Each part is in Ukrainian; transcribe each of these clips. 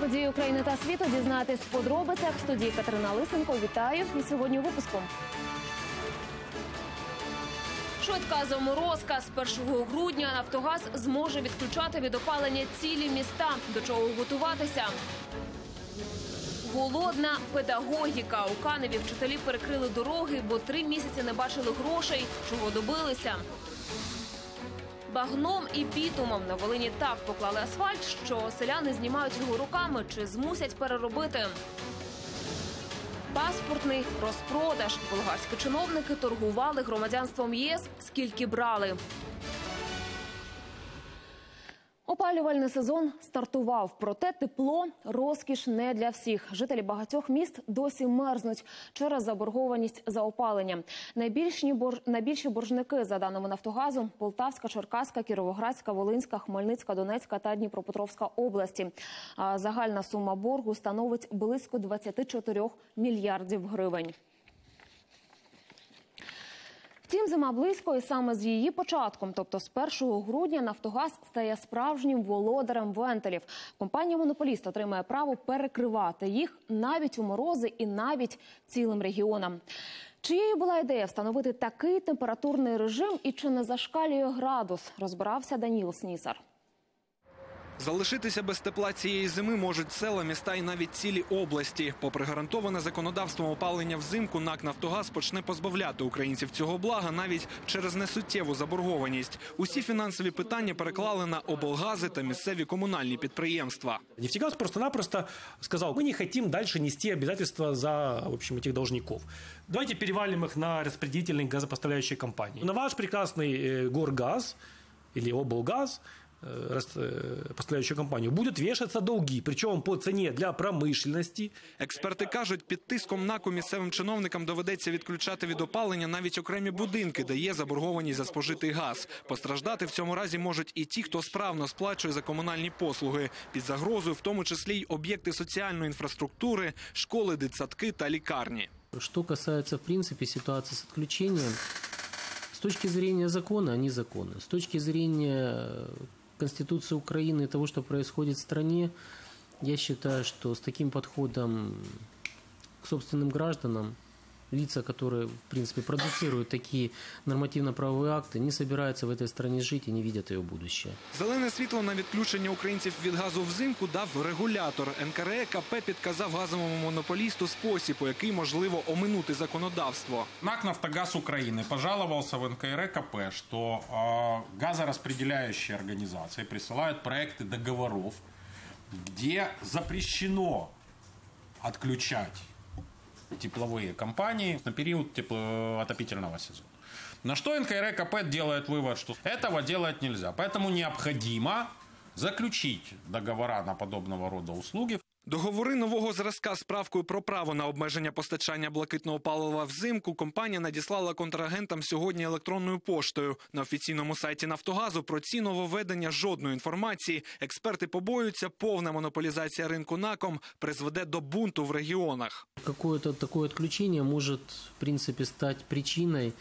події України та світу дізнатись в подробицях в студії Катерина Лисенко. Вітаю і сьогодні у випуску. Швидка заморозка з 1 грудня Нафтогаз зможе відключати від опалення цілі міста. До чого готуватися? Голодна педагогіка. У Каневі вчителі перекрили дороги, бо три місяці не бачили грошей. Чого добилися? Багном і бітумом на Волині так поклали асфальт, що селяни знімають його руками чи змусять переробити. Паспортний розпродаж. Болгарські чиновники торгували громадянством ЄС, скільки брали. Опалювальний сезон стартував, проте тепло розкіш не для всіх. Жителі багатьох міст досі мерзнуть через заборгованість за опалення. Найбільші борж... боржники, за даними Нафтогазу, Полтавська, Черкаська, Кіровоградська, Волинська, Хмельницька, Донецька та Дніпропетровська області. А загальна сума боргу становить близько 24 мільярдів гривень. Втім, зима близько, і саме з її початком, тобто з 1 грудня, Нафтогаз стає справжнім володарем вентилів. Компанія монополіст отримає право перекривати їх навіть у морози і навіть цілим регіонам. Чиєю була ідея встановити такий температурний режим і чи не зашкалює градус? Розбирався Даніл Снісар. Залишитися без тепла цієї зими можуть села, міста і навіть цілі області. Попри гарантоване законодавством опалення взимку, НАК «Нафтогаз» почне позбавляти українців цього блага навіть через несуттєву заборгованість. Усі фінансові питання переклали на облгази та місцеві комунальні підприємства. Нефтегаз просто-напросто сказал, мы не хотим дальше нести обязательства за в общем, этих должников. Давайте перевалим их на распределительные газопоставляющие компании. На ваш прекрасный э, Горгаз или облгаз э, рас- э, поставляющую компанию, будут вешаться долги, причем по цене для промышленности, Експерти кажуть, під тиском НАКу місцевим чиновникам доведеться відключати від опалення навіть окремі будинки, де є заборгованість за спожитий газ. Постраждати в цьому разі можуть і ті, хто справно сплачує за комунальні послуги. Під загрозою, в тому числі й об'єкти соціальної інфраструктури, школи, дитсадки та лікарні. Что касается, в принципе, ситуации с отключением, с точки зрения закона, они законы. С точки зрения э, Конституции Украины и того, что происходит в стране, я считаю, что с таким подходом к собственным гражданам, лица, которые, в принципе, продуцируют такие нормативно-правовые акты, не собираются в этой стране жить и не видят ее будущее. Зелене світло на відключення українців від газу взимку дав регулятор. НКРЕ КП підказав газовому монополісту спосіб, у який можливо оминути законодавство. НАК «Нафтогаз Украины» пожаловался в НКРКП, что э, газораспределяющие организации присылают проекты договоров, где запрещено отключать тепловые компании на период тепло- отопительного сезона. На что НКРКП делает вывод, что этого делать нельзя. Поэтому необходимо заключить договора на подобного рода услуги Договори нового зразка з правкою про право на обмеження постачання блакитного палива взимку компанія надіслала контрагентам сьогодні електронною поштою. На офіційному сайті Нафтогазу про ці нововведення жодної інформації. Експерти побоюються, повна монополізація ринку НАКом призведе до бунту в регіонах. Какое-то такое отключение может, в принципе, стать причиной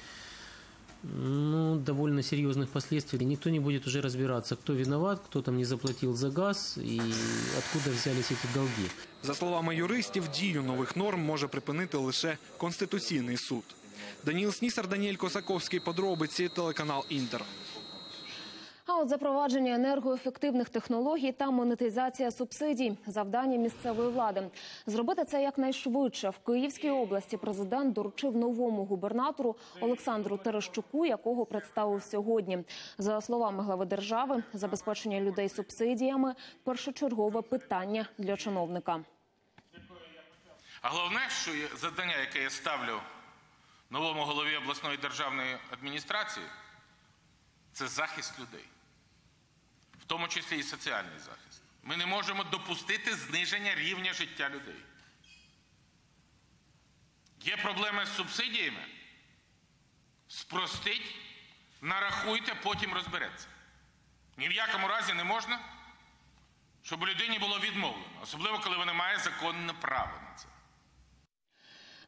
ну, довольно серьезных последствий. Никто не будет уже разбираться, кто виноват, кто там не заплатил за газ и откуда взялись эти долги. За словами юристів, дію нових норм може припинити лише Конституційний суд. Даніл Снісар, Даніель Косаковський, подробиці, телеканал Інтер. А от запровадження енергоефективних технологій та монетизація субсидій завдання місцевої влади. Зробити це якнайшвидше в Київській області. Президент доручив новому губернатору Олександру Терещуку, якого представив сьогодні. За словами глави держави, забезпечення людей субсидіями першочергове питання для чиновника. А головне, що є завдання, яке я ставлю новому голові обласної державної адміністрації, це захист людей, тому числі і соціальний захист. Ми не можемо допустити зниження рівня життя людей. Є проблеми з субсидіями? Спростить, нарахуйте, потім розбереться. Ні в якому разі не можна, щоб людині було відмовлено, особливо коли вона має законне право.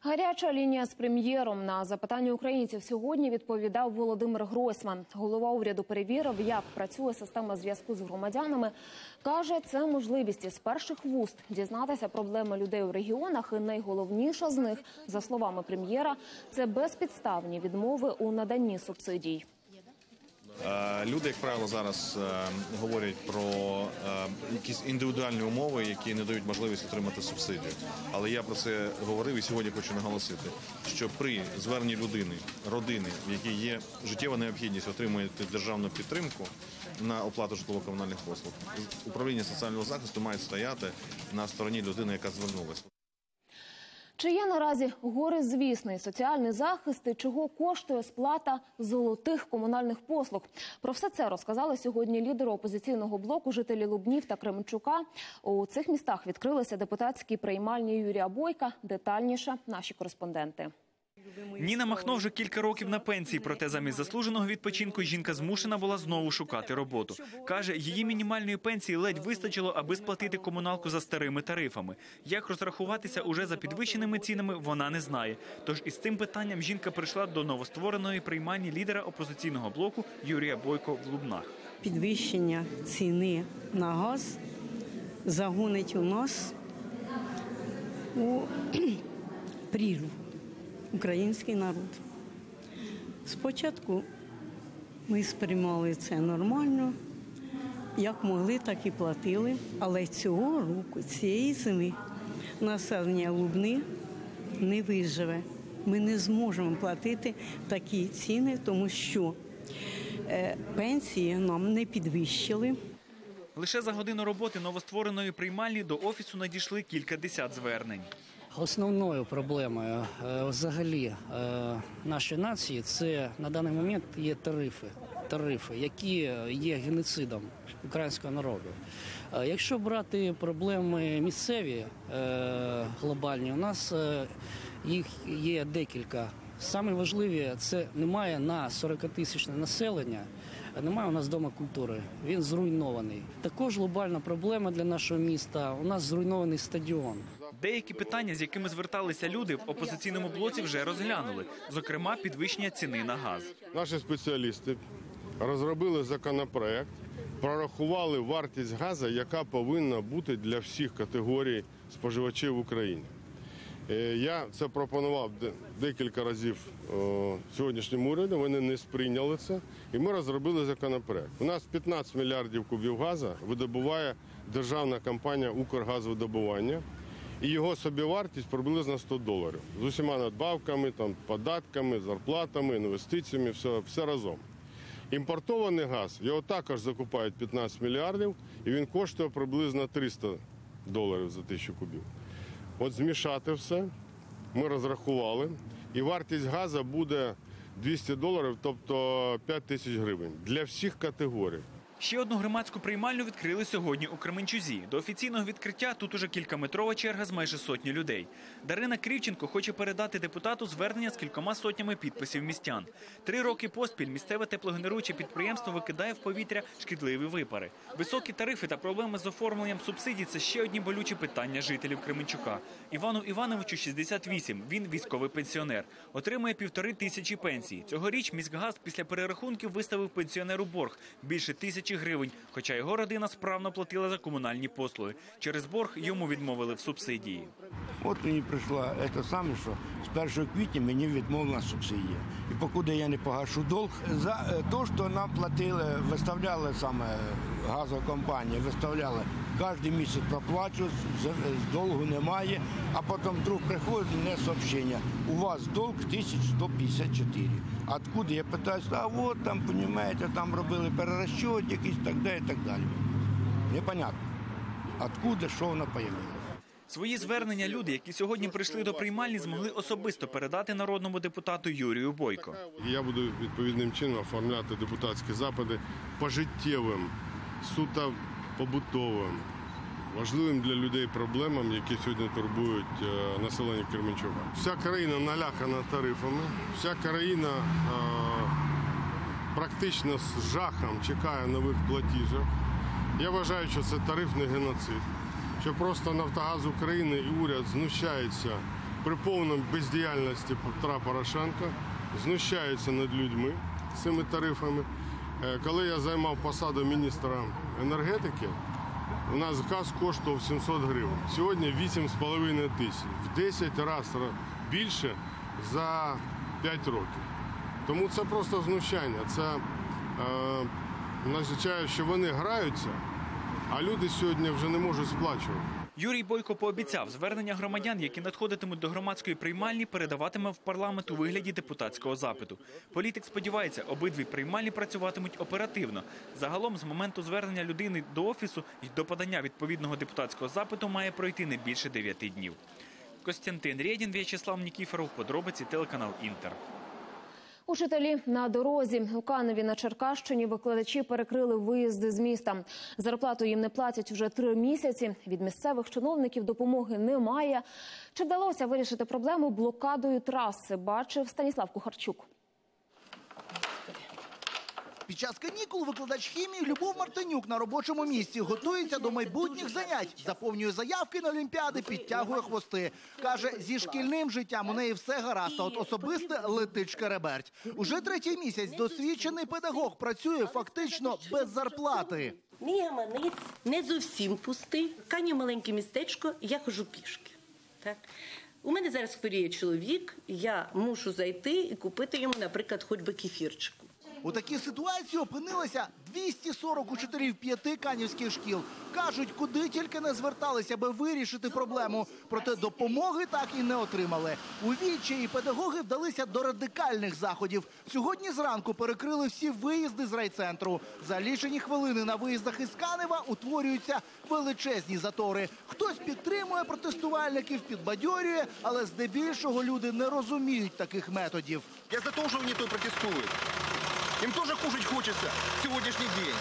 Гаряча лінія з прем'єром на запитання українців сьогодні відповідав Володимир Гройсман. Голова уряду перевірив, як працює система зв'язку з громадянами. каже, це можливість із перших вуст дізнатися проблеми людей у регіонах. І найголовніша з них, за словами прем'єра, це безпідставні відмови у наданні субсидій. Е, Люди, як правило, зараз е, говорять про е, якісь індивідуальні умови, які не дають можливість отримати субсидію. Але я про це говорив і сьогодні хочу наголосити, що при зверненні людини, родини, в якій є життєва необхідність отримати державну підтримку на оплату житлово-комунальних послуг, управління соціального захисту має стояти на стороні людини, яка звернулася. Чи є наразі горизвісний соціальний захист і чого коштує сплата золотих комунальних послуг? Про все це розказали сьогодні лідери опозиційного блоку, жителі Лубнів та Кременчука. У цих містах відкрилися депутатські приймальні Юрія Бойка. Детальніше наші кореспонденти. Ніна Махно вже кілька років на пенсії, проте замість заслуженого відпочинку жінка змушена була знову шукати роботу. Каже, її мінімальної пенсії ледь вистачило, аби сплатити комуналку за старими тарифами. Як розрахуватися уже за підвищеними цінами, вона не знає. Тож із цим питанням жінка прийшла до новоствореної приймальні лідера опозиційного блоку Юрія Бойко в Лубнах. підвищення ціни на газ загонить у нас у прірву український народ. Спочатку ми сприймали це нормально, як могли, так і платили. Але цього року, цієї зими, населення Лубни не виживе. Ми не зможемо платити такі ціни, тому що Е, Пенсії нам не підвищили. Лише за годину роботи новоствореної приймальні до офісу надійшли кілька десят звернень. Основною проблемою е, взагалі е, нашої нації це на даний момент є тарифи, тарифи, які є геноцидом українського народу. Е, Якщо брати проблеми місцеві глобальні, у нас їх є декілька. Саме важливі це немає на 40-тисячне населення. Немає у нас дома культури. Він зруйнований. Також глобальна проблема для нашого міста. У нас зруйнований стадіон. Деякі питання, з якими зверталися люди, в опозиційному блоці вже розглянули. Зокрема, підвищення ціни на газ. Наші спеціалісти розробили законопроект, прорахували вартість газу, яка повинна бути для всіх категорій споживачів в Україні. Е, Я це пропонував декілька разів сьогоднішньому уряду. Вони не сприйняли це, і ми розробили законопроект. У нас 15 мільярдів кубів газу видобуває державна компанія Укргазвидобування. І його собівартість приблизно 100 доларів з усіма надбавками, там, податками, зарплатами, інвестиціями, все, все разом. Імпортований газ його також закупають 15 мільярдів, і він коштує приблизно 300 доларів за тисячу кубів. От змішати все, ми розрахували, і вартість газу буде 200 доларів, тобто 5 тисяч гривень для всіх категорій. Ще одну громадську приймальню відкрили сьогодні у Кременчузі. До офіційного відкриття тут уже кількаметрова черга з майже сотні людей. Дарина Крівченко хоче передати депутату звернення з кількома сотнями підписів містян. Три роки поспіль місцеве теплогенеруюче підприємство викидає в повітря шкідливі випари. Високі тарифи та проблеми з оформленням субсидій це ще одні болючі питання жителів Кременчука. Івану Івановичу 68, Він військовий пенсіонер. Отримує півтори тисячі пенсій. Цьогоріч міськгаз після перерахунків виставив пенсіонеру борг більше тисячі гривень, хоча його родина справно платила за комунальні послуги. Через борг йому відмовили в субсидії. От мені прийшла те саме, що з 1 квітня мені відмовлена субсидія. І покуди я не погашу долг, за е, те, що нам платили, виставляли саме газова компанія, виставляли кожен місяць проплачу, долгу немає, а потім вдруг приходить мені сообщення, у вас долг 1154. Откуда я питаюся, а от там, розумієте, там робили перерозчет якийсь так далі, і так далі. Непонятно, откуда, що вона появилася. Свої звернення люди, які сьогодні прийшли до приймальні, змогли особисто передати народному депутату Юрію Бойко. Я буду відповідним чином оформляти депутатські запити пожиттєвим, суто побутовим, важливим для людей проблемам, які сьогодні турбують е, населення Кременчука. Вся країна налякана тарифами, вся країна е, практично з жахом чекає нових платіжок. Я вважаю, що це тарифний геноцид, що просто Нафтогаз України і уряд знущаються при повному бездіяльності Петра Порошенка знущаються над людьми цими тарифами. Е, Коли я займав посаду міністра енергетики, у нас газ коштував 700 гривень. Сьогодні 8,5 тисяч. В 10 разів більше за 5 років. Тому це просто знущання. Це е, означає, що вони граються, а люди сьогодні вже не можуть сплачувати. Юрій Бойко пообіцяв, звернення громадян, які надходитимуть до громадської приймальні, передаватиме в парламент у вигляді депутатського запиту. Політик сподівається, обидві приймальні працюватимуть оперативно. Загалом, з моменту звернення людини до офісу і до подання відповідного депутатського запиту має пройти не більше дев'яти днів. Костянтин Рєдін, В'ячеслав Нікіфоров, подробиці телеканал Інтер. Учителі на дорозі у Каневі на Черкащині викладачі перекрили виїзди з міста. Зарплату їм не платять вже три місяці. Від місцевих чиновників допомоги немає. Чи вдалося вирішити проблему блокадою траси? Бачив Станіслав Кухарчук. Під час канікул викладач хімії Любов Мартинюк на робочому місці готується до майбутніх занять, заповнює заявки на олімпіади, підтягує хвости. Каже, зі шкільним життям у неї все гаразд, а от особисте летить шкереберть. Уже третій місяць досвідчений педагог працює фактично без зарплати. Мій гаманець не зовсім пустий. Кані маленьке містечко, я хожу пішки. Так. У мене зараз хворіє чоловік, я мушу зайти і купити йому, наприклад, хоч би кефірчику. У такій ситуації опинилися 240 учителів п'яти канівських шкіл. Кажуть, куди тільки не зверталися, аби вирішити проблему. Проте допомоги так і не отримали. У відчаї педагоги вдалися до радикальних заходів. Сьогодні зранку перекрили всі виїзди з райцентру. За лічені хвилини на виїздах із Канева утворюються величезні затори. Хтось підтримує протестувальників, підбадьорює, але здебільшого люди не розуміють таких методів. Я за то, что они тут протестуют. Им тоже кушать хочется в сегодняшний день.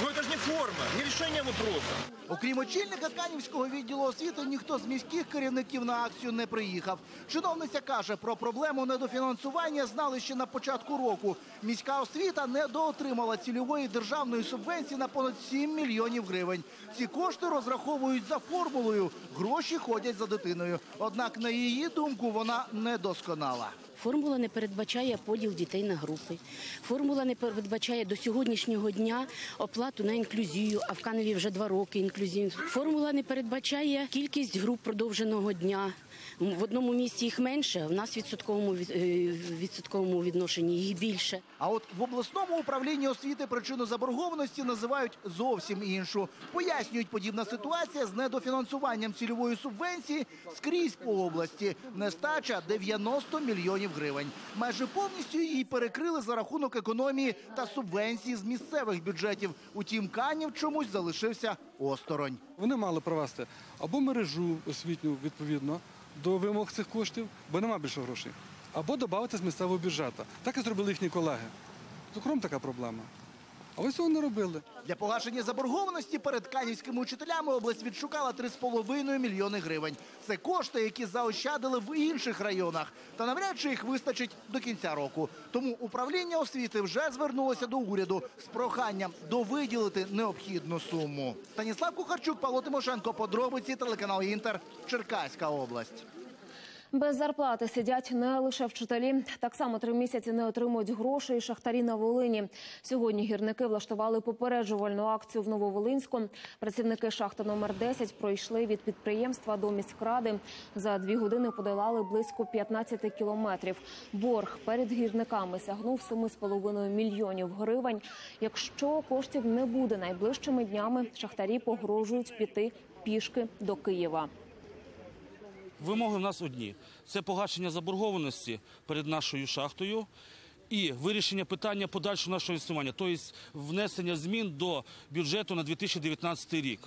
Но это же не форма, не решение вопроса. Окрім очільника Канівського відділу освіти, ніхто з міських керівників на акцію не приїхав. Чиновниця каже, про проблему недофінансування знали ще на початку року. Міська освіта недоотримала цільової державної субвенції на понад 7 мільйонів гривень. Ці кошти розраховують за формулою. Гроші ходять за дитиною. Однак, на її думку, вона недосконала. Формула не передбачає поділ дітей на групи. Формула не передбачає до сьогоднішнього дня оплату на інклюзію, а в Каневі вже два роки інклюзію. Формула не передбачає кількість груп продовженого дня. В одному місці їх менше, в нас в відсотковому, від- е, в відсотковому відношенні їх більше. А от в обласному управлінні освіти причину заборгованості називають зовсім іншу. Пояснюють, подібна ситуація з недофінансуванням цільової субвенції скрізь по області. Нестача 90 мільйонів гривень. Майже повністю її перекрили за рахунок економії та субвенції з місцевих бюджетів. Утім, Канів чомусь залишився осторонь. Вони мали провести або мережу освітню відповідно до вимог цих коштів, бо нема більше грошей, або додати з місцевого бюджету. Так і зробили їхні колеги. Цукром така проблема. А ви цього не робили. Для погашення заборгованості перед канівськими учителями область відшукала 3,5 мільйони гривень. Це кошти, які заощадили в інших районах. Та навряд чи їх вистачить до кінця року. Тому управління освіти вже звернулося до уряду з проханням довиділити необхідну суму. Станіслав Кухарчук, Павло Тимошенко, подробиці телеканал Інтер, Черкаська область. Без зарплати сидять не лише вчителі. Так само три місяці не отримують грошей шахтарі на Волині. Сьогодні гірники влаштували попереджувальну акцію в Нововолинську. Працівники шахти номер 10 пройшли від підприємства до міськради. За дві години подолали близько 15 кілометрів. Борг перед гірниками сягнув 7,5 мільйонів гривень. Якщо коштів не буде найближчими днями, шахтарі погрожують піти пішки до Києва. Вимоги в нас одні: це погашення заборгованості перед нашою шахтою і вирішення питання подальшого нашого існування, тобто внесення змін до бюджету на 2019 рік.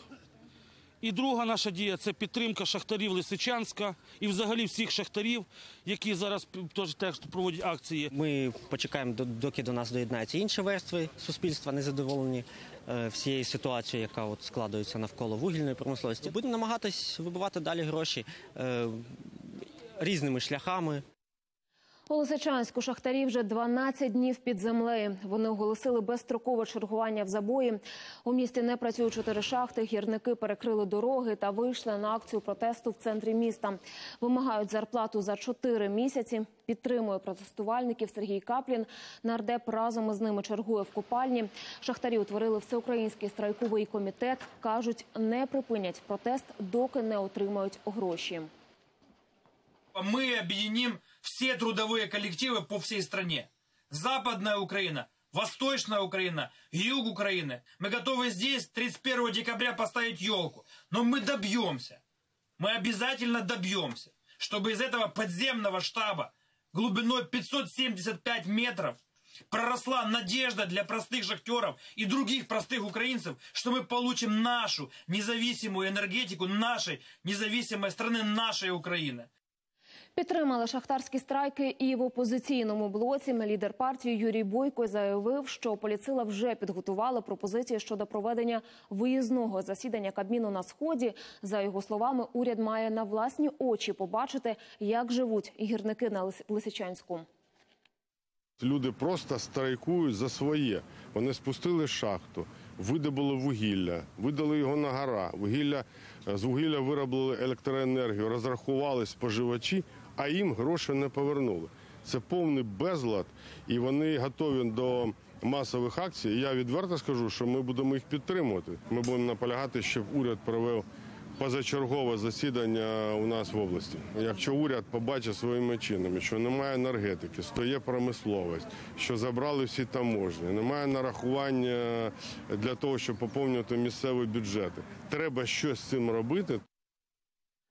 І друга наша дія це підтримка шахтарів Лисичанська і взагалі всіх шахтарів, які зараз теж проводять акції. Ми почекаємо, доки до нас доєднаються інші верстви суспільства, незадоволені е, ситуації, яка от складається навколо вугільної промисловості. Будемо намагатись вибивати далі гроші е, різними шляхами. У Лисичанську шахтарі вже 12 днів під землею. Вони оголосили безстрокове чергування в забої. У місті не працюють чотири шахти. Гірники перекрили дороги та вийшли на акцію протесту в центрі міста. Вимагають зарплату за чотири місяці. Підтримує протестувальників Сергій Каплін. Нардеп разом із ними чергує в купальні. Шахтарі утворили всеукраїнський страйковий комітет. кажуть, не припинять протест, доки не отримають гроші. Мы объединим все трудовые коллективы по всей стране. Западная Украина, Восточная Украина, Юг Украины. Мы готовы здесь 31 декабря поставить елку. Но мы добьемся. Мы обязательно добьемся, чтобы из этого подземного штаба глубиной 575 метров проросла надежда для простых шахтеров и других простых украинцев, что мы получим нашу независимую энергетику нашей независимой страны, нашей Украины. Підтримали шахтарські страйки і в опозиційному блоці. Лідер партії Юрій Бойко заявив, що поліцила вже підготували пропозиції щодо проведення виїзного засідання Кабміну на сході. За його словами, уряд має на власні очі побачити, як живуть гірники на Лис- Лисичанську. Люди просто страйкують за своє. Вони спустили шахту, видобули вугілля, видали його на гора. Вугілля з вугілля виробили електроенергію, розрахували споживачі, а їм гроші не повернули. Це повний безлад, і вони готові до масових акцій. Я відверто скажу, що ми будемо їх підтримувати. Ми будемо наполягати, щоб уряд провів позачергове засідання у нас в області. Якщо уряд побачить своїми чинами, що немає енергетики, стоє промисловість, що забрали всі таможні, немає нарахування для того, щоб поповнювати місцеві бюджети. Треба щось з цим робити.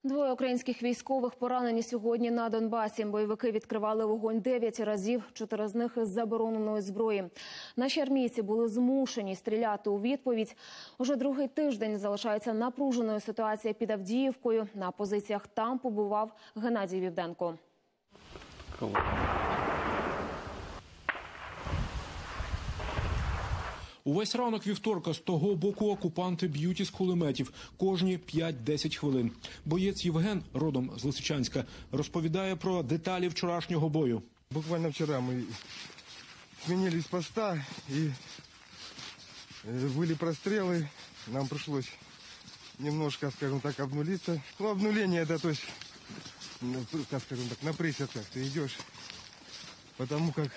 Двоє українських військових поранені сьогодні на Донбасі. Бойовики відкривали вогонь дев'ять разів, чотири з них із забороненої зброї. Наші армійці були змушені стріляти у відповідь. Уже другий тиждень залишається напруженою ситуація під Авдіївкою. На позиціях там побував Геннадій Вівденко. Увесь ранок вівторка з того боку окупанти б'ють із кулеметів кожні 5-10 хвилин. Боєць Євген, родом з Лисичанська, розповідає про деталі вчорашнього бою. Буквально вчера мы сменились поста и э, были прострелы. Нам пришлось немножко, скажем так, обнулиться. Ну, обнуление это, то есть, ну, как скажем так, на присядках ты идешь. Потому как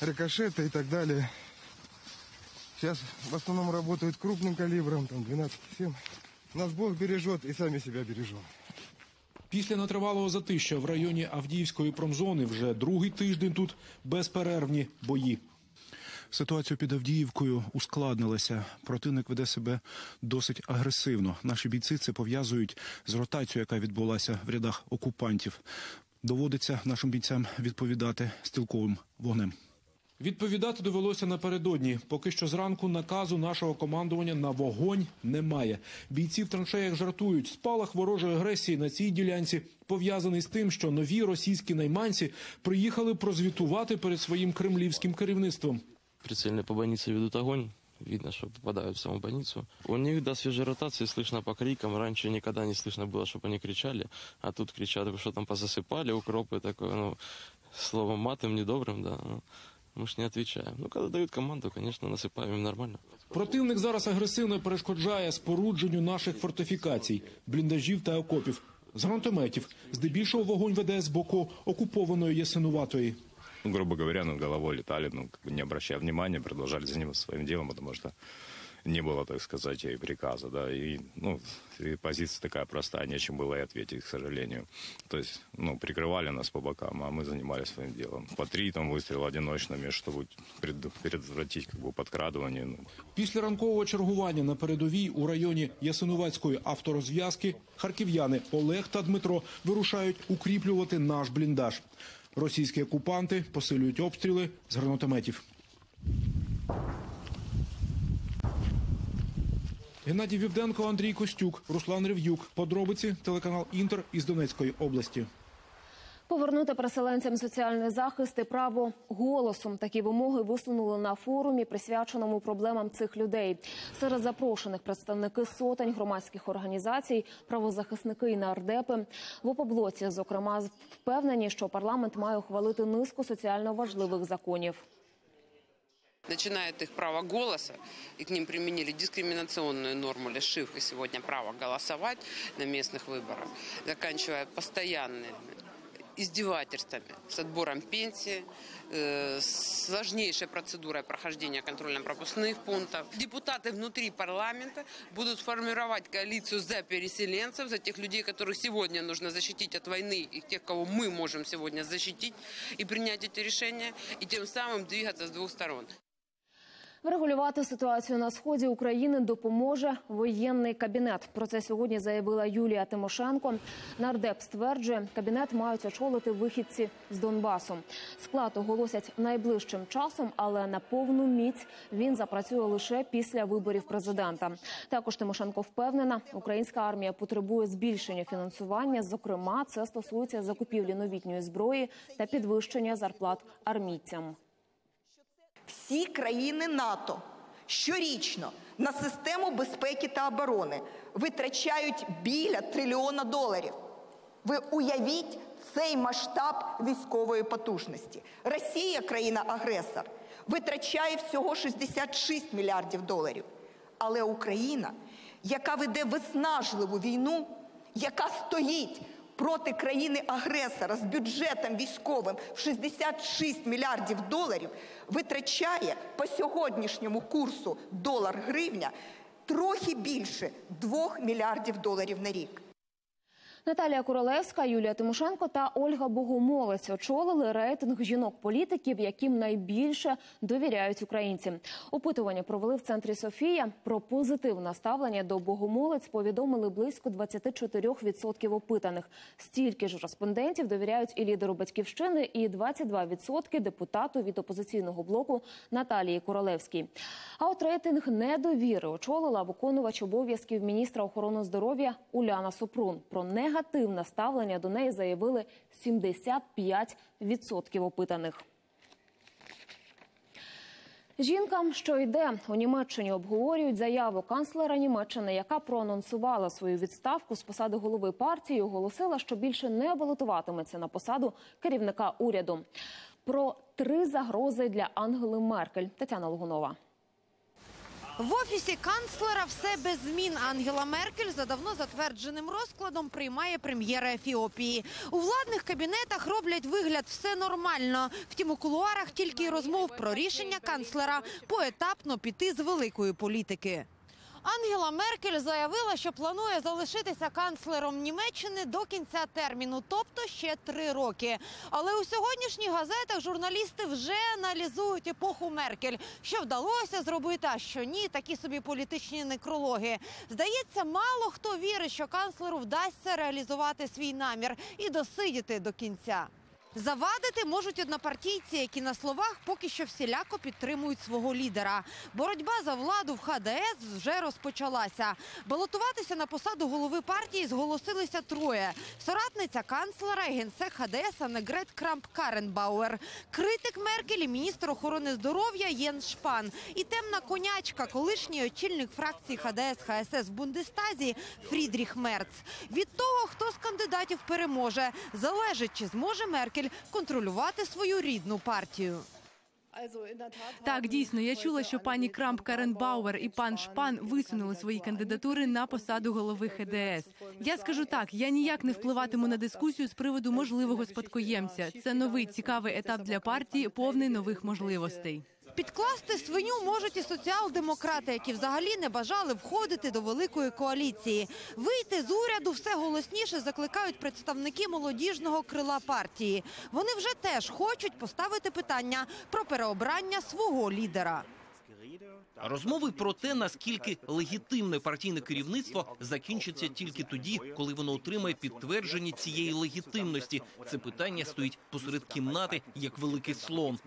рикошеты и так далее. Сейчас в основном работают крупным калибром, там 12,7. Нас Бог бережет и сами себя бережем. Після нетривалого затища в районі Авдіївської промзони вже другий тиждень тут безперервні бої. Ситуація під Авдіївкою ускладнилася. Противник веде себе досить агресивно. Наші бійці це пов'язують з ротацією, яка відбулася в рядах окупантів. Доводиться нашим бійцям відповідати стрілковим вогнем. Відповідати довелося напередодні. Поки що зранку наказу нашого командування на вогонь немає. Бійці в траншеях жартують. Спалах ворожої агресії на цій ділянці пов'язаний з тим, що нові російські найманці приїхали прозвітувати перед своїм кремлівським керівництвом. Прицельно по больнице ведут огонь. Видно, что попадают в саму больницу. У них до свежей ротации слышно по крикам. Раньше никогда не слышно было, чтобы они кричали. А тут кричат, что там позасыпали, укропы такое, ну, словом матом недобрым, да. Ну, мы ж не отвечаем. Ну, когда дают команду, конечно, насыпаем им нормально. Противник зараз агресивно перешкоджає спорудженню наших фортифікацій, бліндажів та окопів. З гранатометів здебільшого вогонь веде з боку окупованої Ясинуватої. Ну, грубо говоря, над головой летали, ну, как бы не обращая внимания, продолжали заниматься своим делом, потому что не было, так сказать, и приказа, да, и, ну, и позиция такая простая, нечем было и ответить, к сожалению. То есть, ну, прикрывали нас по бокам, а мы занимались своим делом. По три там выстрела одиночными, чтобы пред- предотвратить, как бы, подкрадывание, ну, Після ранкового чергування на передовій у районі Ясинуватської авторозв'язки харків'яни Олег та Дмитро вирушають укріплювати наш бліндаж. Російські окупанти посилюють обстріли з гранатометів. Геннадій Вівденко, Андрій Костюк, Руслан Рев'юк. Подробиці телеканал Інтер із Донецької області. Повернути переселенцям соціальний захист і право голосу. Такі вимоги висунули на форумі, присвяченому проблемам цих людей. Серед запрошених представники сотень громадських організацій, правозахисники і нардепи. В опоблоці, зокрема, впевнені, що парламент має ухвалити низку соціально важливих законів. Начиная от их права голоса, и к ним применили дискриминационную норму, лишив их сегодня права голосовать на местных выборах, заканчивая постоянными издевательствами с отбором пенсии, э, с сложнейшей процедурой прохождения контрольно-пропускных пунктов. Депутаты внутри парламента будут формировать коалицию за переселенцев, за тех людей, которых сегодня нужно защитить от войны, и тех, кого мы можем сегодня защитить и принять эти решения, и тем самым двигаться с двух сторон. Врегулювати ситуацію на сході України допоможе воєнний кабінет. Про це сьогодні заявила Юлія Тимошенко. Нардеп стверджує, кабінет мають очолити вихідці з Донбасу. Склад оголосять найближчим часом, але на повну міць він запрацює лише після виборів президента. Також Тимошенко впевнена, українська армія потребує збільшення фінансування. Зокрема, це стосується закупівлі новітньої зброї та підвищення зарплат армійцям. Всі країни НАТО щорічно на систему безпеки та оборони витрачають біля трильйона доларів. Ви уявіть цей масштаб військової потужності. Росія, країна-агресор, витрачає всього 66 мільярдів доларів. Але Україна, яка веде виснажливу війну, яка стоїть проти країни-агресора з бюджетом військовим в 66 мільярдів доларів, витрачає по сьогоднішньому курсу долар-гривня трохи більше 2 мільярдів доларів на рік. Наталія Королевська, Юлія Тимошенко та Ольга Богомолець очолили рейтинг жінок-політиків, яким найбільше довіряють українці. Опитування провели в центрі Софія. Про позитивне ставлення до Богомолець повідомили близько 24% опитаних. Стільки ж респондентів довіряють і лідеру батьківщини, і 22% депутату від опозиційного блоку Наталії Королевській. А от рейтинг недовіри очолила виконувач обов'язків міністра охорони здоров'я Уляна Супрун. Про негативне ставлення до неї заявили 75% опитаних. Жінкам, що йде у Німеччині, обговорюють заяву канцлера Німеччини, яка проанонсувала свою відставку з посади голови партії. Оголосила, що більше не балотуватиметься на посаду керівника уряду. Про три загрози для Ангели Меркель. Тетяна Логунова. В офісі канцлера все без змін. Ангела Меркель за давно затвердженим розкладом приймає прем'єра Ефіопії. У владних кабінетах роблять вигляд все нормально. Втім, у кулуарах тільки розмов про рішення канцлера поетапно піти з великої політики. Ангела Меркель заявила, що планує залишитися канцлером Німеччини до кінця терміну, тобто ще три роки. Але у сьогоднішніх газетах журналісти вже аналізують епоху Меркель, що вдалося зробити, а що ні, такі собі політичні некрологи. Здається, мало хто вірить, що канцлеру вдасться реалізувати свій намір і досидіти до кінця. Завадити можуть однопартійці, які на словах поки що всіляко підтримують свого лідера. Боротьба за владу в ХДС вже розпочалася. Балотуватися на посаду голови партії зголосилися троє: соратниця канцлера і генсек ХДС Аннегрет Крамп Каренбауер, критик Меркель і міністр охорони здоров'я Єнс Шпан і темна конячка, колишній очільник фракції ХДС ХСС в Бундестазі Фрідріх Мерц. Від того, хто з кандидатів переможе, залежить, чи зможе Меркель контролювати свою рідну партію. Так, дійсно, я чула, що пані Крамп Карен Бауер і пан Шпан висунули свої кандидатури на посаду голови ХДС. Я скажу так: я ніяк не впливатиму на дискусію з приводу можливого спадкоємця. Це новий цікавий етап для партії, повний нових можливостей. Підкласти свиню можуть і соціал-демократи, які взагалі не бажали входити до великої коаліції. Вийти з уряду все голосніше закликають представники молодіжного крила партії. Вони вже теж хочуть поставити питання про переобрання свого лідера. Розмови про те, наскільки легітимне партійне керівництво закінчиться тільки тоді, коли воно отримає підтвердження цієї легітимності. Це питання стоїть посеред кімнати як великий слон.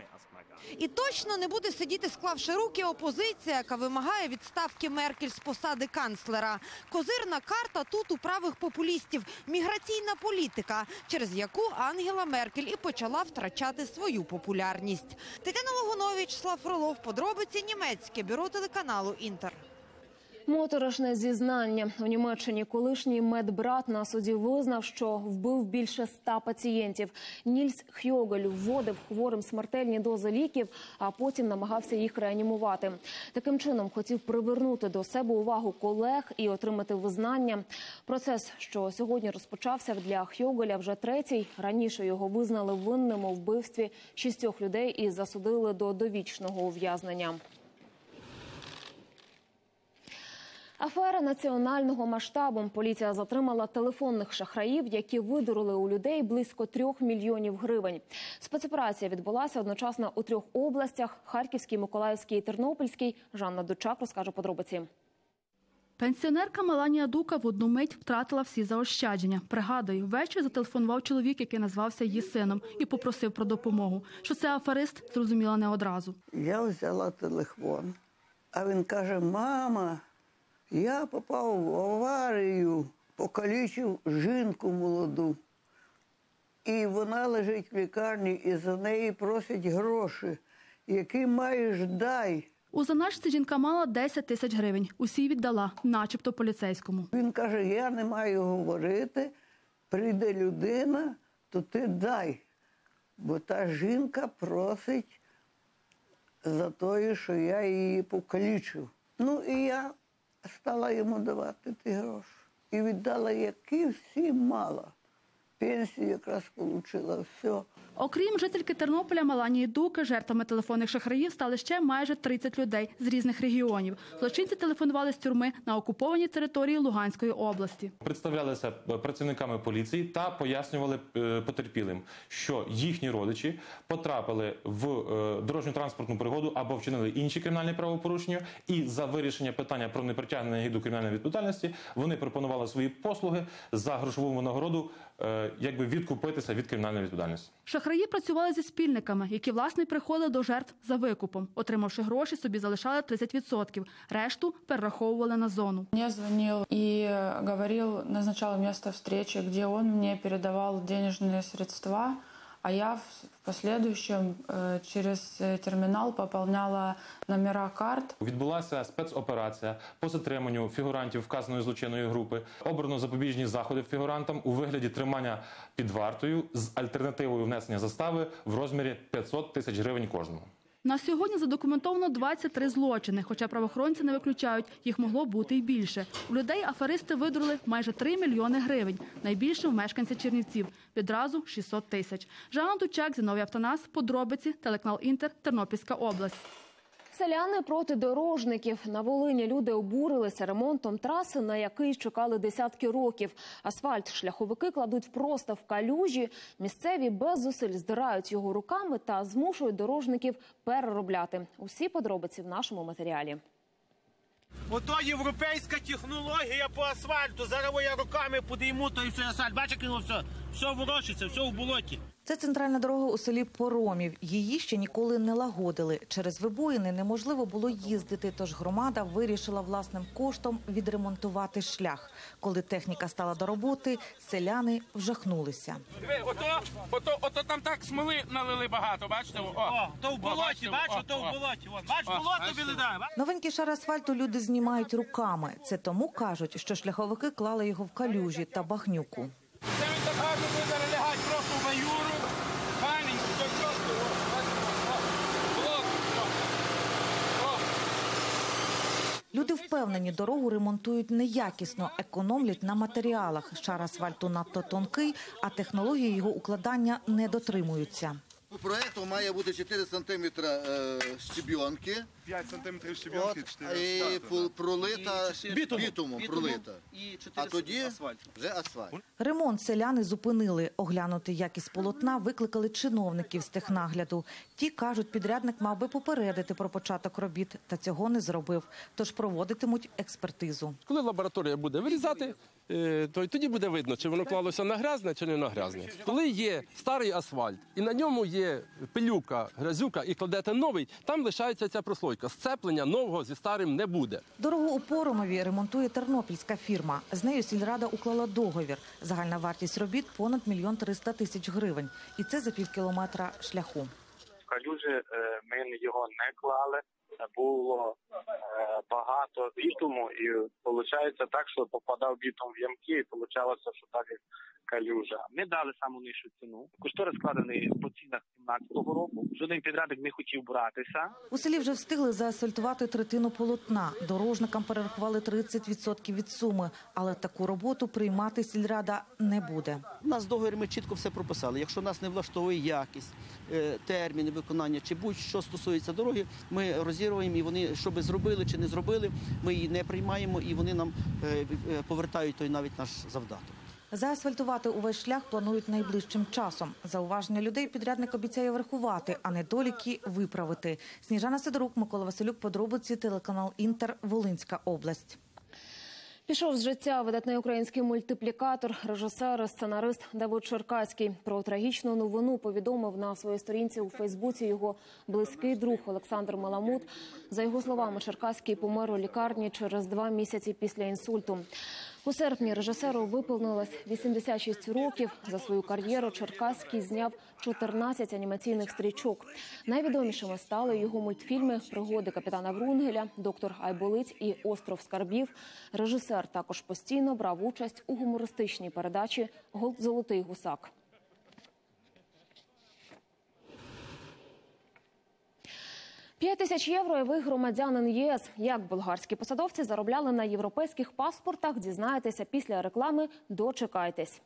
І точно не буде сидіти, склавши руки, опозиція, яка вимагає відставки Меркель з посади канцлера. Козирна карта тут у правих популістів – міграційна політика, через яку Ангела Меркель і почала втрачати свою популярність. Тетяна Логунович, Слав Фролов, подробиці німецьке бюро телеканалу «Інтер». Моторошне зізнання у Німеччині. Колишній медбрат на суді визнав, що вбив більше ста пацієнтів. Нільс Хьогель вводив хворим смертельні дози ліків, а потім намагався їх реанімувати. Таким чином хотів привернути до себе увагу колег і отримати визнання. Процес, що сьогодні розпочався для Хьогеля, вже третій. Раніше його визнали винним у вбивстві шістьох людей і засудили до довічного ув'язнення. Афера національного масштабу. Поліція затримала телефонних шахраїв, які видурили у людей близько трьох мільйонів гривень. Спецоперація відбулася одночасно у трьох областях: Харківській, Миколаївській і Тернопільській. Жанна Дучак розкаже подробиці. Пенсіонерка Меланія Дука в одну мить втратила всі заощадження. Пригадую, ввечері зателефонував чоловік, який назвався її сином, і попросив про допомогу. Що це аферист, зрозуміла не одразу. Я взяла телефон, а він каже: Мама, я попав в аварію, покалічив жінку молоду. І вона лежить в лікарні, і за неї просять гроші. Які маєш дай. У заначці жінка мала 10 тисяч гривень. Усі віддала, начебто поліцейському. Він каже: я не маю говорити, прийде людина, то ти дай. Бо та жінка просить за те, що я її покалічив. Ну і я стала йому давати ті гроші. І віддала, які всі мала. Пенсію якраз отримала, все. Окрім жительки Тернополя Меланії Дуки, жертвами телефонних шахраїв стали ще майже 30 людей з різних регіонів. Злочинці телефонували з тюрми на окупованій території Луганської області. представлялися працівниками поліції та пояснювали е, потерпілим, що їхні родичі потрапили в е, дорожню транспортну пригоду або вчинили інші кримінальні правопорушення, і за вирішення питання про непритягнення їх до кримінальної відповідальності вони пропонували свої послуги за грошову нагороду, е, якби відкупитися від кримінальної відповідальності. Шахраї працювали зі спільниками, які власне приходили до жертв за викупом. Отримавши гроші, собі залишали 30%. Решту перераховували на зону. Мені дзвонив і говорил, назначав місце зустрічі, де він мені передавав денежні средства, а я в последующем э, через термінал поповняла номера карт. Відбулася спецоперація по затриманню фігурантів вказаної злочинної групи. Обрано запобіжні заходи фігурантам у вигляді тримання під вартою з альтернативою внесення застави в розмірі 500 тисяч гривень кожному. На сьогодні задокументовано 23 злочини, хоча правоохоронці не виключають, їх могло бути й більше. У людей аферисти видурили майже 3 мільйони гривень. Найбільше в мешканці Чернівців. Відразу 600 тисяч. Жанна Тучак, Зіновій Автонас, Подробиці, телеканал Інтер, Тернопільська область. Селяни проти дорожників на Волині люди обурилися ремонтом траси, на який чекали десятки років. Асфальт шляховики кладуть просто в калюжі. Місцеві без зусиль здирають його руками та змушують дорожників переробляти. Усі подробиці в нашому матеріалі. Ото європейська технологія по асфальту. Зараз я руками подійму, то все асфальт. Воно все, все ворочиться, все в болоті. Це центральна дорога у селі Поромів. Її ще ніколи не лагодили. Через вибоїни неможливо було їздити, тож громада вирішила власним коштом відремонтувати шлях. Коли техніка стала до роботи, селяни вжахнулися. Диви, ото, ото, ото там так смоли налили багато, бачите? О, о то в болоті, бачиш, то в болоті. О, бач, болото вилидає. Новенький шар асфальту люди знімають руками. Це тому кажуть, що шляховики клали його в калюжі та багнюку. Це він так гарно буде зараз лягати просто в баюру. Файненько, то чітко. О, бачите, о, блок, о, о. Люди впевнені, дорогу ремонтують неякісно, економлять на матеріалах. Шар асфальту надто тонкий, а технології його укладання не дотримуються. По проекту має бути 4 сантиметри е, щебінки. 5 сантиметрів щебенки, От, 4 і пол- пролита бітумом, бітумом, пролита. А тоді вже асфальт. Ремонт селяни зупинили. Оглянути якість полотна викликали чиновників з технагляду. Ті кажуть, підрядник мав би попередити про початок робіт, та цього не зробив. Тож проводитимуть експертизу. Коли лабораторія буде вирізати, е, то тоді буде видно, чи воно клалося на грязне, чи не на грязне. Коли є старий асфальт і на ньому є є пилюка, грязюка і кладете новий, там лишається ця прослойка. Сцеплення нового зі старим не буде. Дорогу у Поромові ремонтує тернопільська фірма. З нею сільрада уклала договір. Загальна вартість робіт понад мільйон триста тисяч гривень. І це за пів кілометра шляху. калюжі е, ми його не клали. Було е, багато бітуму, і виходить так, що попадав бітум в ямки, і виходило, що так як калюжа. Ми дали саму нижчу ціну. Кошторис складений по цінах 17-го року. Жоден підрядник не хотів братися. У селі вже встигли заасфальтувати третину полотна. Дорожникам перерахували 30% від суми, але таку роботу приймати сільрада не буде. У нас в договорі ми чітко все прописали. Якщо нас не влаштовує якість, е, терміни виконання чи будь-що стосується дороги, ми розірвуємо і вони, що би зробили чи не зробили, ми її не приймаємо і вони нам е, е, повертають той навіть наш завдаток. Заасфальтувати увесь шлях планують найближчим часом. Зауваження людей підрядник обіцяє врахувати, а недоліки виправити. Сніжана Сидорук, Микола Василюк, подробиці, телеканал Інтер, Волинська область. Пішов з життя видатний український мультиплікатор, режисер, сценарист Давид Черкаський. Про трагічну новину повідомив на своїй сторінці у Фейсбуці його близький друг Олександр Маламут. За його словами, Черкаський помер у лікарні через два місяці після інсульту. У серпні режисеру виповнилось 86 років. За свою кар'єру Черкаський зняв 14 анімаційних стрічок. Найвідомішими стали його мультфільми Пригоди капітана Врунгеля, Доктор Айболиць і Остров скарбів. Режисер також постійно брав участь у гумористичній передачі «Гол- Золотий гусак. П'ять тисяч євро і ви громадянин ЄС. Як болгарські посадовці заробляли на європейських паспортах, дізнаєтеся після реклами. Дочекайтесь.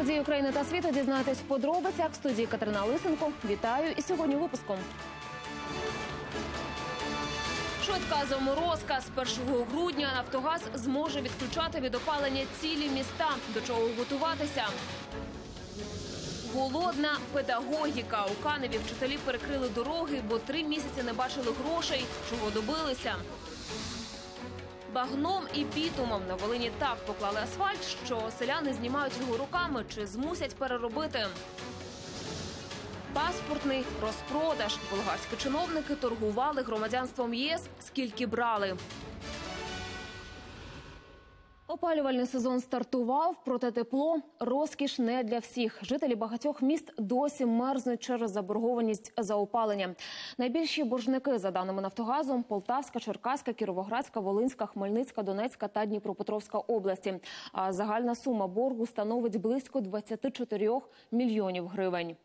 Події України та світу дізнаєтесь в подробицях в студії Катерина Лисенко. Вітаю і сьогодні випуском. Швидка заморозка з 1 грудня Нафтогаз зможе відключати від опалення цілі міста. До чого готуватися? Голодна педагогіка. У Каневі вчителі перекрили дороги, бо три місяці не бачили грошей. Чого добилися? Багном і бітумом на Волині так поклали асфальт, що селяни знімають його руками чи змусять переробити. Паспортний розпродаж. Болгарські чиновники торгували громадянством ЄС, скільки брали. Опалювальний сезон стартував, проте тепло розкіш не для всіх. Жителі багатьох міст досі мерзнуть через заборгованість за опалення. Найбільші боржники, за даними Нафтогазу, Полтавська, Черкаська, Кіровоградська, Волинська, Хмельницька, Донецька та Дніпропетровська області. А загальна сума боргу становить близько 24 мільйонів гривень.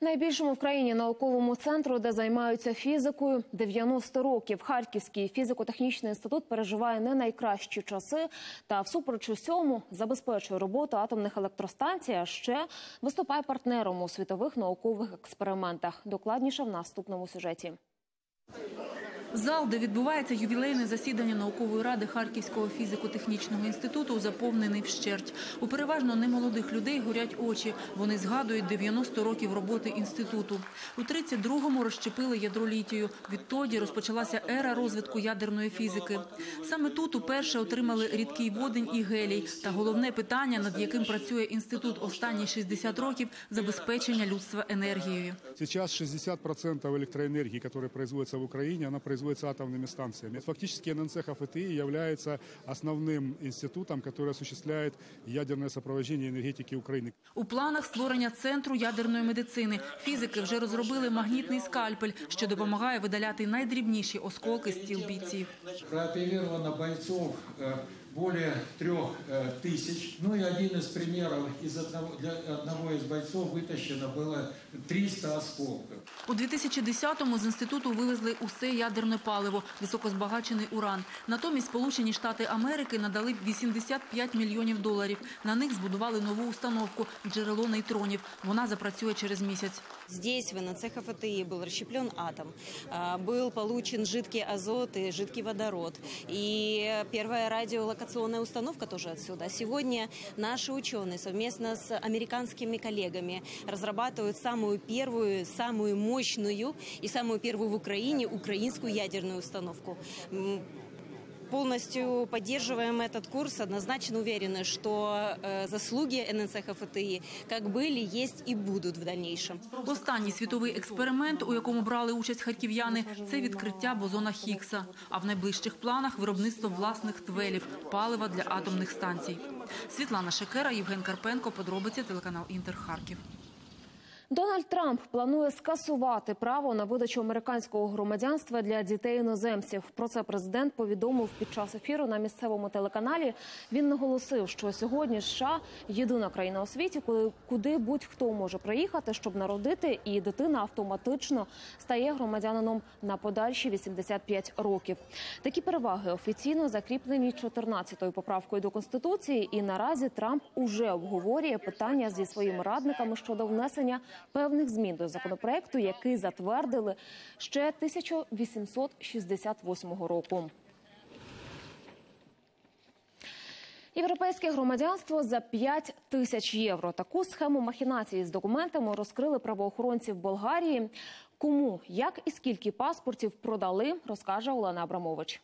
Найбільшому в країні науковому центру, де займаються фізикою, 90 років. Харківський фізико-технічний інститут переживає не найкращі часи та всупроч усьому забезпечує роботу атомних електростанцій, а ще виступає партнером у світових наукових експериментах. Докладніше в наступному сюжеті. Зал, де відбувається ювілейне засідання наукової ради Харківського фізико-технічного інституту, заповнений вщерть. У переважно немолодих людей горять очі. Вони згадують 90 років роботи інституту. У 32-му розщепили ядро літію. Відтоді розпочалася ера розвитку ядерної фізики. Саме тут уперше отримали рідкий водень і гелій. Та головне питання, над яким працює інститут останні 60 років – забезпечення людства енергією. Сейчас 60% электроэнергии, которая производится в Украине, она производится атомными станциями. Фактически ННЦ ХФТИ является основным институтом, который осуществляет ядерное сопровождение энергетики Украины. У планах створення центру ядерної медицини фізики вже розробили магнітний скальпель, що допомагає видаляти найдрібніші осколки з тіл бійців. Прооперировано бойцов э, более трех э, тысяч. Ну и один из примеров, из одного, для одного из бойцов вытащено было 300 осколков. У 2010-му з інституту вивезли усе ядерне паливо, високозбагачений уран. Натомість Сполучені Штати Америки надали 85 мільйонів доларів. На них збудували нову установку «Джерело нейтронів». Вона запрацює через місяць. Здесь, в НЦ ХФТИ, был расщеплен атом, а, был получен жидкий азот и жидкий водород. И первая радиолокационная установка тоже отсюда. Сегодня наши ученые совместно с американскими коллегами разрабатывают самую первую, самую мощную и самую первую в Украине украинскую ядерную установку. М, Полностью поддерживаем этот курс, однозначно уверены, что э, заслуги ННЦ ХФТИ как были, есть и будут в дальнейшем. Останній світовий експеримент, у якому брали участь харків'яни, це відкриття бозона Хіггса. А в найближчих планах виробництво власних твелів – палива для атомних станцій. Світлана Шекера, Євген Карпенко, подробиці телеканал Інтер Харків. Дональд Трамп планує скасувати право на видачу американського громадянства для дітей іноземців. Про це президент повідомив під час ефіру на місцевому телеканалі. Він наголосив, що сьогодні США єдина країна у світі, коли куди будь-хто може приїхати, щоб народити, і дитина автоматично стає громадянином на подальші 85 років. Такі переваги офіційно закріплені 14-ю поправкою до конституції. І наразі Трамп уже обговорює питання зі своїми радниками щодо внесення певних змін до законопроекту, який затвердили ще 1868 року. Європейське громадянство за 5 тисяч євро. Таку схему махінації з документами розкрили правоохоронці в Болгарії. Кому, як і скільки паспортів продали, розкаже Олена Абрамович.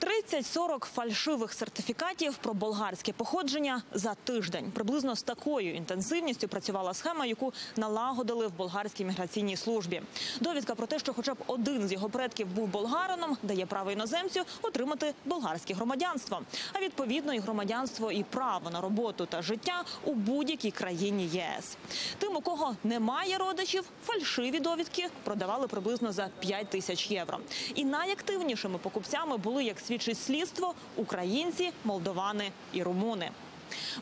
30-40 фальшивих сертифікатів про болгарське походження за тиждень. Приблизно з такою інтенсивністю працювала схема, яку налагодили в болгарській міграційній службі. Довідка про те, що хоча б один з його предків був болгарином, дає право іноземцю отримати болгарське громадянство. А відповідно і громадянство і право на роботу та життя у будь-якій країні ЄС. Тим, у кого немає родичів, фальшиві довідки продавали приблизно за 5 тисяч євро. І найактивнішими покупцями були, як свідчить слідство, українці, молдовани і румуни.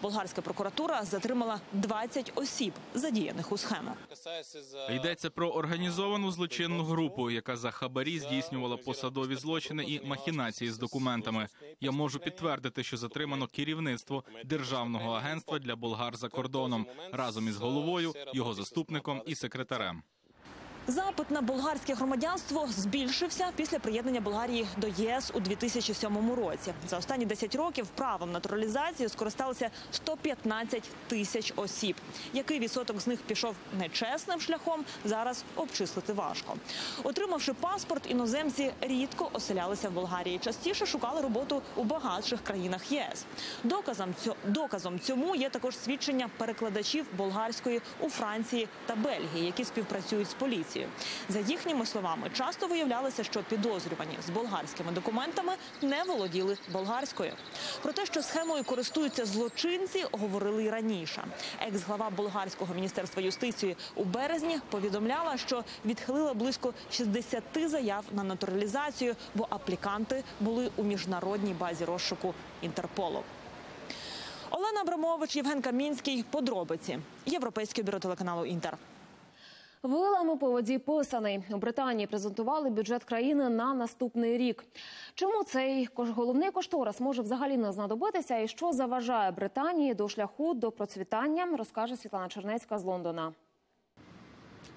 Болгарська прокуратура затримала 20 осіб, задіяних у схему. Йдеться про організовану злочинну групу, яка за хабарі здійснювала посадові злочини і махінації з документами. Я можу підтвердити, що затримано керівництво державного агентства для болгар за кордоном разом із головою, його заступником і секретарем. Запит на болгарське громадянство збільшився після приєднання Болгарії до ЄС у 2007 році. За останні 10 років правом натуралізації скористалися 115 тисяч осіб. Який відсоток з них пішов нечесним шляхом, зараз обчислити важко. Отримавши паспорт, іноземці рідко оселялися в Болгарії. Частіше шукали роботу у багатших країнах ЄС. Доказом доказом цьому є також свідчення перекладачів болгарської у Франції та Бельгії, які співпрацюють з поліцією. За їхніми словами, часто виявлялося, що підозрювані з болгарськими документами не володіли болгарською. Про те, що схемою користуються злочинці, говорили й раніше. Екс-глава болгарського міністерства юстиції у березні повідомляла, що відхилила близько 60 заяв на натуралізацію, бо апліканти були у міжнародній базі розшуку Інтерполу. Олена Абрамович, Євген Камінський. Подробиці. Європейське бюро телеканалу Інтер. Вилами по воді писаний. У Британії презентували бюджет країни на наступний рік. Чому цей головний кошторис може взагалі не знадобитися і що заважає Британії до шляху до процвітання, розкаже Світлана Чернецька з Лондона.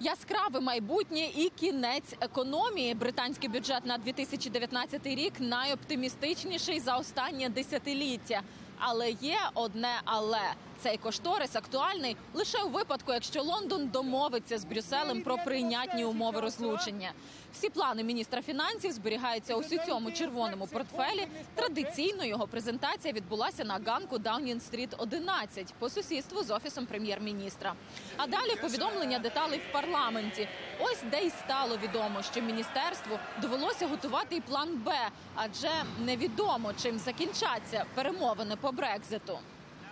Яскраве майбутнє і кінець економії. Британський бюджет на 2019 рік найоптимістичніший за останнє десятиліття. Але є одне але цей кошторис актуальний лише у випадку, якщо Лондон домовиться з Брюсселем про прийнятні умови розлучення. Всі плани міністра фінансів зберігаються ось у цьому червоному портфелі. Традиційно його презентація відбулася на ганку Даунін-стріт 11 по сусідству з офісом прем'єр-міністра. А далі повідомлення деталей в парламенті. Ось де й стало відомо, що міністерству довелося готувати і план Б, адже невідомо чим закінчаться перемовини по Брекзиту.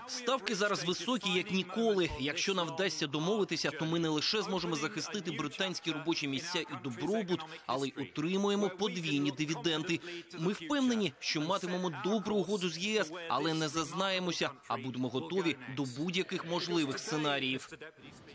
Ставки зараз високі, як ніколи. Якщо нам вдасться домовитися, то ми не лише зможемо захистити британські робочі місця і добробут, але й отримуємо подвійні дивіденди. Ми впевнені, що матимемо добру угоду з ЄС, але не зазнаємося, а будемо готові до будь-яких можливих сценаріїв.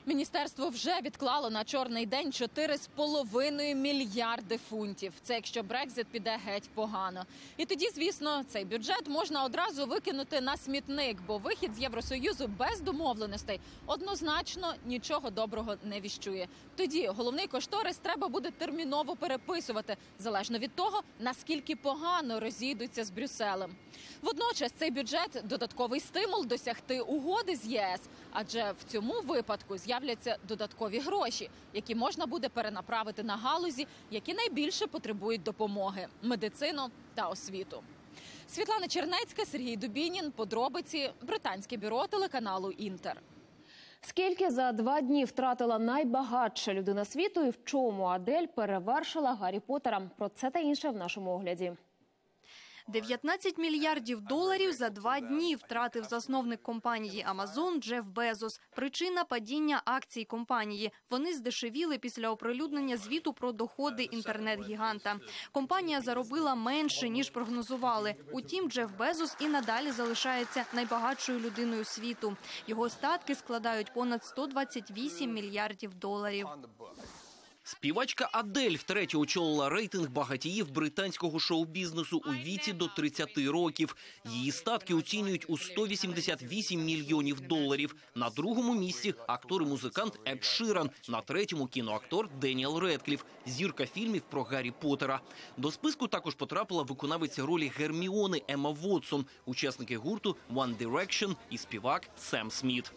Міністерство вже відклало на чорний день 4,5 мільярди фунтів. Це якщо Брекзит піде геть погано. І тоді, звісно, цей бюджет можна одразу викинути на смітник, бо вихід з Євросоюзу без домовленостей однозначно нічого доброго не віщує. Тоді головний кошторис треба буде терміново переписувати, залежно від того, наскільки погано розійдуться з Брюсселем. Водночас цей бюджет додатковий стимул досягти угоди з ЄС, адже в цьому випадку з'являться додаткові гроші, які можна буде перенаправити на галузі, які найбільше потребують допомоги медицину та освіту. Світлана Чернецька, Сергій Дубінін. Подробиці британське бюро телеканалу Інтер. Скільки за два дні втратила найбагатша людина світу і в чому Адель перевершила Гаррі Поттера? Про це та інше в нашому огляді. 19 мільярдів доларів за два дні втратив засновник компанії Amazon Джеф Безос. Причина падіння акцій компанії. Вони здешевіли після оприлюднення звіту про доходи інтернет-гіганта. Компанія заробила менше ніж прогнозували. Утім, Джеф Безос і надалі залишається найбагатшою людиною світу. Його статки складають понад 128 мільярдів доларів. Співачка Адель втретє очолила рейтинг багатіїв британського шоу-бізнесу у віці до 30 років. Її статки оцінюють у 188 мільйонів доларів. На другому місці актор і музикант Ед Ширан, на третьому кіноактор Деніел Редкліф, зірка фільмів про Гаррі Поттера. До списку також потрапила виконавиця ролі Герміони Ема Вотсон, учасники гурту One Direction і співак Сем Сміт.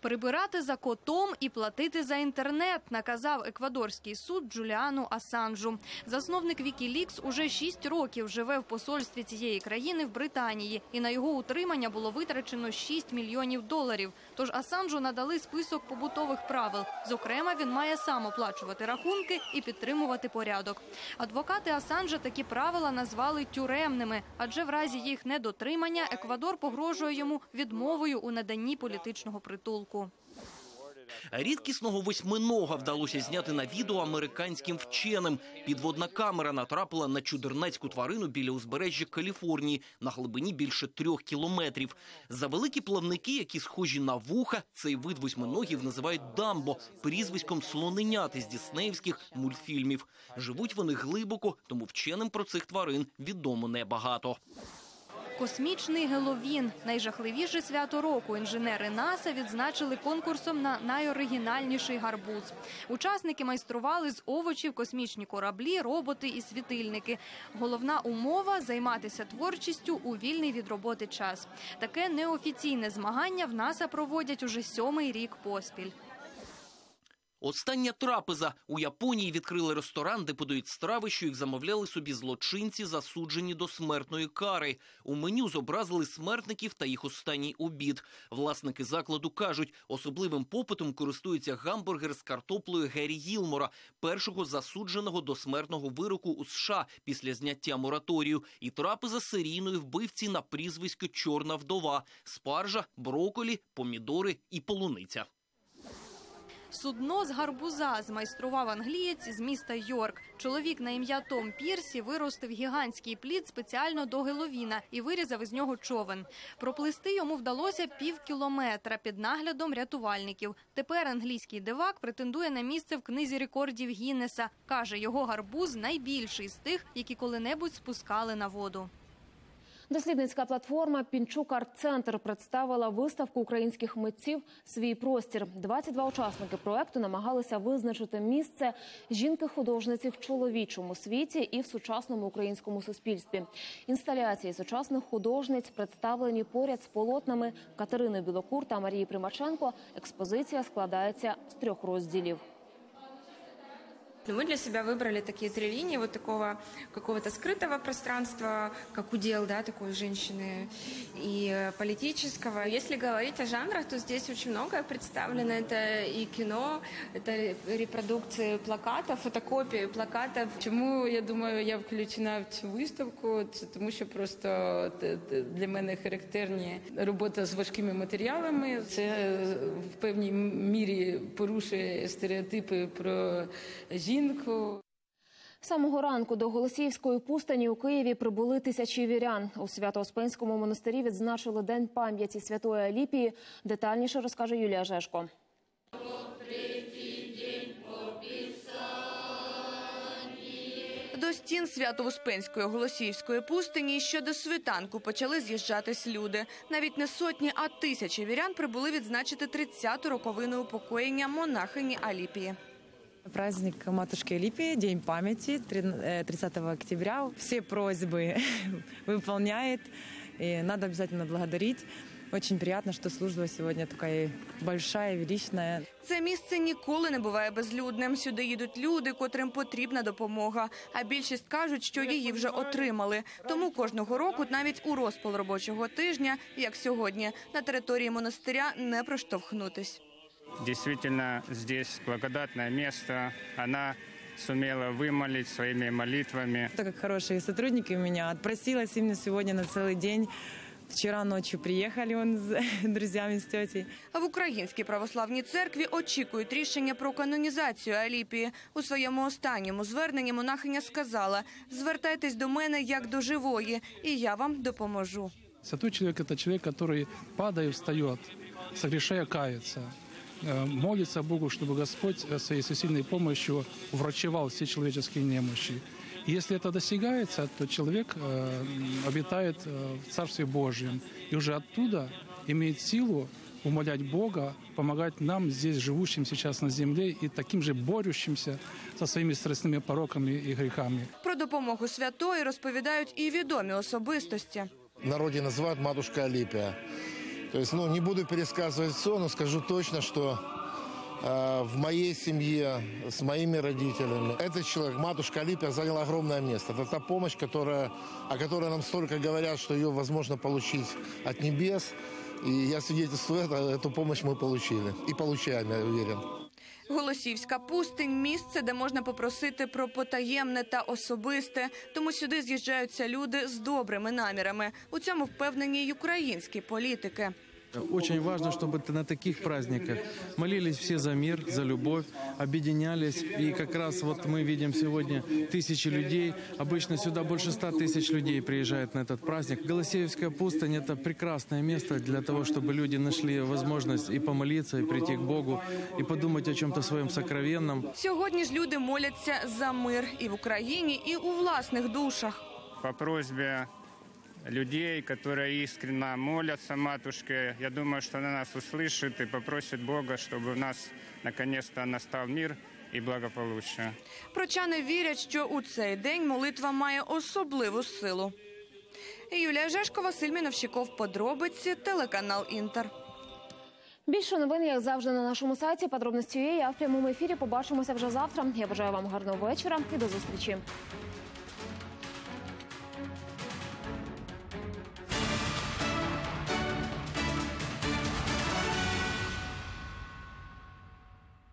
Прибирати за котом і платити за інтернет, наказав еквадорський суд Джуліану Асанжу. Засновник Вікілікс уже шість років живе в посольстві цієї країни в Британії, і на його утримання було витрачено 6 мільйонів доларів. Тож Асанжу надали список побутових правил. Зокрема, він має сам оплачувати рахунки і підтримувати порядок. Адвокати Асанжа такі правила назвали тюремними, адже в разі їх недотримання Еквадор погрожує йому відмовою у наданні політичного притулку. Рідкісного восьминога вдалося зняти на відео американським вченим. Підводна камера натрапила на чудернацьку тварину біля узбережжя Каліфорнії на глибині більше трьох кілометрів. За великі плавники, які схожі на вуха, цей вид восьминогів називають дамбо, прізвиськом слоненяти з діснеївських мультфільмів. Живуть вони глибоко, тому вченим про цих тварин відомо небагато. Космічний Геловін – найжахливіше свято року. Інженери НАСА відзначили конкурсом на найоригінальніший гарбуз. Учасники майстрували з овочів космічні кораблі, роботи і світильники. Головна умова – займатися творчістю у вільний від роботи час. Таке неофіційне змагання в НАСА проводять уже сьомий рік поспіль. Остання трапеза у Японії відкрили ресторан, де подають страви, що їх замовляли собі злочинці, засуджені до смертної кари. У меню зобразили смертників та їх останній обід. Власники закладу кажуть, особливим попитом користується гамбургер з картоплею Геррі Гілмора, першого засудженого до смертного вироку у США після зняття мораторію, і трапеза серійної вбивці на прізвисько Чорна вдова, спаржа, броколі, помідори і полуниця. Судно з гарбуза змайстрував англієць із міста Йорк. Чоловік на ім'я Том Пірсі виростив гігантський плід спеціально до Геловіна і вирізав із нього човен. Проплисти йому вдалося пів кілометра під наглядом рятувальників. Тепер англійський дивак претендує на місце в книзі рекордів Гіннеса. Каже, його гарбуз найбільший з тих, які коли-небудь спускали на воду. Дослідницька платформа Пінчук Арт-центр представила виставку українських митців Свій простір. 22 учасники проекту намагалися визначити місце жінки-художниці в чоловічому світі і в сучасному українському суспільстві. Інсталяції сучасних художниць представлені поряд з полотнами Катерини Білокур та Марії Примаченко. Експозиція складається з трьох розділів. Но мы для себя выбрали такие три линии вот такого какого-то скрытого пространства, как удел, да, такой женщины, и э, политического. Если говорить о жанрах, то здесь очень многое представлено. Это и кино, это репродукции плакатов, фотокопії плакатів. Чому я думаю, я включена в цю виставку? Це тому, що просто т- т- для мене характерні робота з важкими матеріалами. Це е, в певній мірі порушує стереотипи про жінку. З Самого ранку до Голосіївської пустині у Києві прибули тисячі вірян. У Свято-Успенському монастирі відзначили День пам'яті святої Аліпії. Детальніше розкаже Юлія Жешко. До стін Свято-Успенської Голосіївської пустині ще до світанку почали з'їжджатись люди. Навіть не сотні, а тисячі вірян прибули відзначити 30-ту роковину упокоєння монахині Аліпії. Праздник Матушки Алипии, День памяти, трин- э, 30 октября. Все просьбы выполняет, и надо обязательно благодарить. Очень приятно, что служба сегодня такая большая, величная. Це місце ніколи не буває безлюдним. Сюди їдуть люди, котрим потрібна допомога. А більшість кажуть, що її вже отримали. Тому кожного року, навіть у розпал робочого тижня, як сьогодні, на території монастиря не проштовхнутись. Действительно, здесь благодатное место. Она сумела вымолить своими молитвами. Так как хорошие сотрудники у меня, отпросилась именно сегодня на целый день. Вчера ночью приехали он с друзьями, с тетей. А в Українській православній церкві очікують рішення про канонізацію Аліпії. У своєму останньому зверненні монахиня сказала: звертайтесь до мене як до живої, і я вам допоможу. Святой человек – это человек, который, падая, встает, согрешая, кается, э, молится Богу, чтобы Господь э, своей всесильной помощью врачевал все человеческие немощи. И если это достигается, то человек э, м, обитает э, в Царстве Божьем и уже оттуда имеет силу умолять Бога, помогать нам, здесь живущим сейчас на земле и таким же борющимся со своими страстными пороками и грехами. Про допомогу святої розповідають і відомі особистості. В народе называют матушка Алипия. То есть, ну, не буду пересказывать все, но скажу точно, что э, в моей семье, с моими родителями, этот человек, матушка Алипия, занял огромное место. Это та помощь, которая, о которой нам столько говорят, что ее возможно получить от небес. И я свидетельствую это, эту помощь мы получили. И получаем, я уверен. Голосівська пустинь місце, де можна попросити про потаємне та особисте. Тому сюди з'їжджаються люди з добрими намірами. У цьому впевнені й українські політики. Очень важно, чтобы на таких праздниках молились все за мир, за любовь, объединялись. И как раз вот мы видим сегодня тысячи людей. Обычно сюда больше ста тысяч людей приезжает на этот праздник. Голосеевская пустынь – это прекрасное место для того, чтобы люди нашли возможность и помолиться, и прийти к Богу, и подумать о чем-то своем сокровенном. Сьогодні ж люди моляться за мир і в Україні, і у власних душах. По просьбе людей, которые искренне молятся матушке, я думаю, что она нас услышит и попросит Бога, чтобы у нас наконец-то настал мир и благополучие. Прочани вірять, що у цей день молитва має особливу силу. Юлія Жешко, Василь Міновщиков, подробиці, телеканал Інтер. Більше новин, як завжди, на нашому сайті. Подробності є. А в прямому ефірі побачимося вже завтра. Я бажаю вам гарного вечора і до зустрічі.